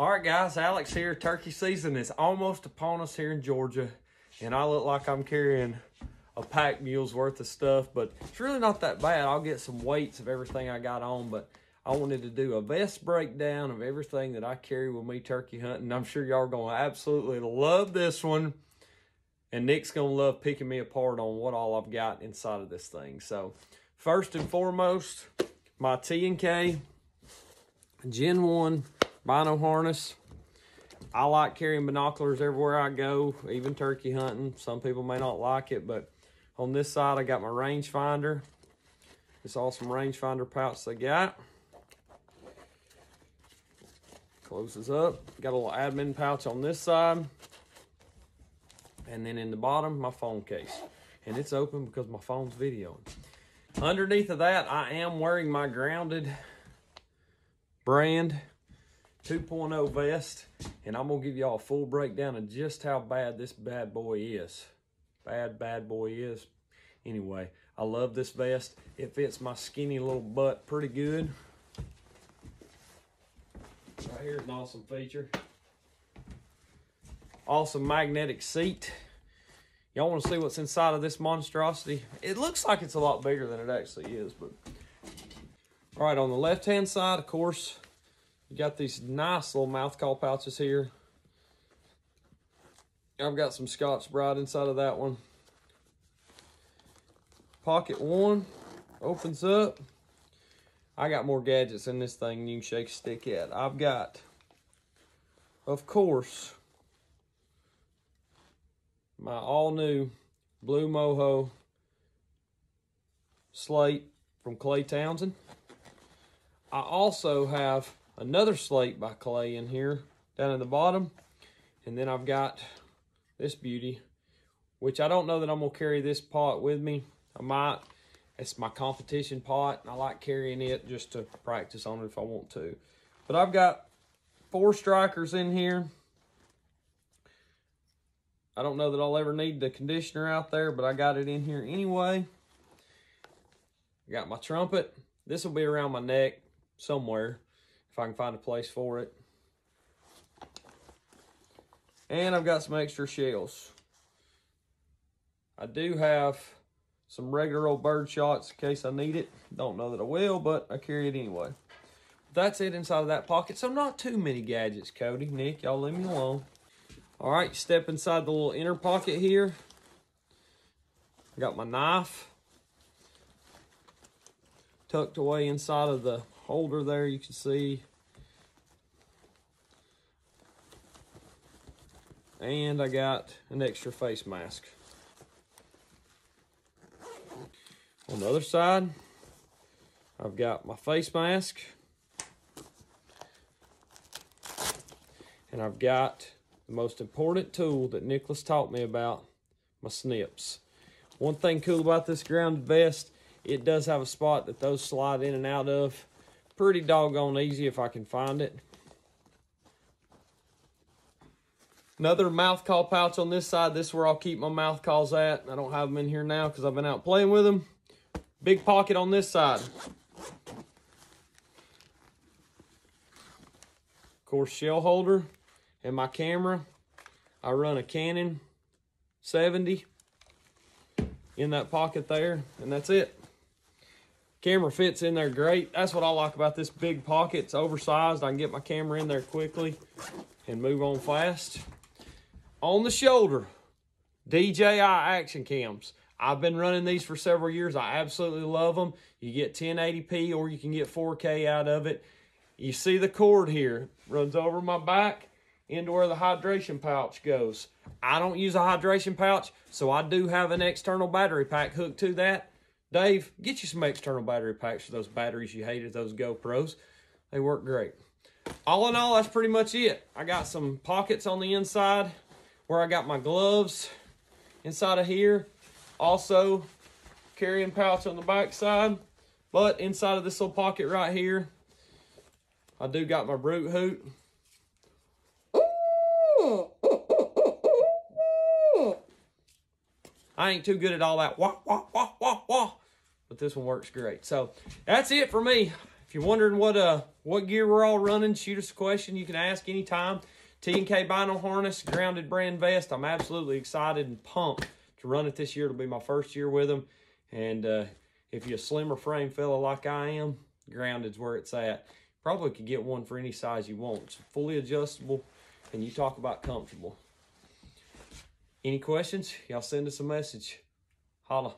All right, guys, Alex here. Turkey season is almost upon us here in Georgia, and I look like I'm carrying a pack mule's worth of stuff, but it's really not that bad. I'll get some weights of everything I got on, but I wanted to do a vest breakdown of everything that I carry with me turkey hunting. I'm sure y'all are going to absolutely love this one, and Nick's going to love picking me apart on what all I've got inside of this thing. So, first and foremost, my T&K Gen 1 Bino harness. I like carrying binoculars everywhere I go, even turkey hunting. Some people may not like it, but on this side, I got my rangefinder. This awesome rangefinder pouch they got. Closes up. Got a little admin pouch on this side. And then in the bottom, my phone case. And it's open because my phone's videoing. Underneath of that, I am wearing my grounded brand 2.0 vest, and I'm gonna give y'all a full breakdown of just how bad this bad boy is. Bad, bad boy is. Anyway, I love this vest. It fits my skinny little butt pretty good. Right here's an awesome feature. Awesome magnetic seat. Y'all want to see what's inside of this monstrosity? It looks like it's a lot bigger than it actually is, but all right, on the left-hand side, of course, you got these nice little mouth call pouches here. I've got some Scotch-Brite inside of that one. Pocket one opens up. I got more gadgets in this thing you can shake a stick at. I've got, of course, my all-new Blue Moho slate from Clay Townsend. I also have another slate by Clay in here down at the bottom. And then I've got this beauty, which I don't know that I'm going to carry this pot with me. I might. It's my competition pot, and I like carrying it just to practice on it if I want to. But I've got four strikers in here. I don't know that I'll ever need the conditioner out there, but I got it in here anyway. I got my trumpet. This will be around my neck somewhere if I can find a place for it. And I've got some extra shells. I do have some regular old bird shots in case I need it. Don't know that I will, but I carry it anyway. That's it inside of that pocket. So not too many gadgets, Cody. Nick, y'all leave me alone. All right, step inside the little inner pocket here. I got my knife tucked away inside of the holder there, you can see. And I got an extra face mask. On the other side, I've got my face mask. And I've got the most important tool that Nicholas taught me about, my snips. One thing cool about this grounded vest, it does have a spot that those slide in and out of pretty doggone easy if I can find it. Another mouth call pouch on this side. This is where I'll keep my mouth calls at. I don't have them in here now because I've been out playing with them. Big pocket on this side. Of course, shell holder and my camera. I run a Canon 70 in that pocket there, and that's it. Camera fits in there great. That's what I like about this big pocket. It's oversized. I can get my camera in there quickly and move on fast. On the shoulder, DJI action cams. I've been running these for several years. I absolutely love them. You get 1080p or you can get 4K out of it. You see the cord here. Runs over my back into where the hydration pouch goes. I don't use a hydration pouch, so I do have an external battery pack hooked to that. Dave, get you some external battery packs for those batteries you hated, those GoPros. They work great. All in all, that's pretty much it. I got some pockets on the inside where I got my gloves inside of here. Also, carrying pouch on the back side. But inside of this little pocket right here, I do got my brute hoot. I ain't too good at all that wah, wah, wah, wah, wah but this one works great. So that's it for me. if you're wondering what uh what gear we're all running, shoot us a question. You can ask anytime. T and K bino harness, grounded brand vest. I'm absolutely excited and pumped to run it this year. It'll be my first year with them. And uh, if you're a slimmer frame fella like I am, grounded's where it's at. Probably could get one for any size you want. It's fully adjustable, and you talk about comfortable. Any questions? Y'all send us a message. Holla.